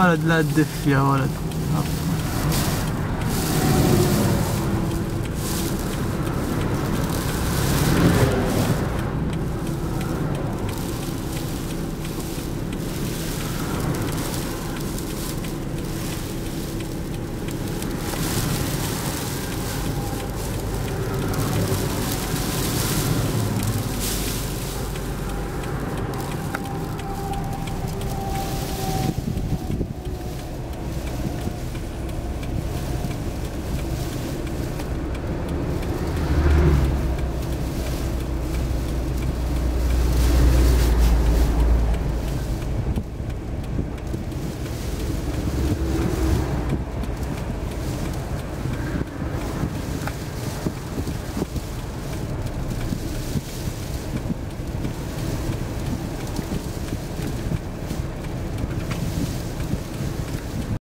ولد لا تدف يا ولد.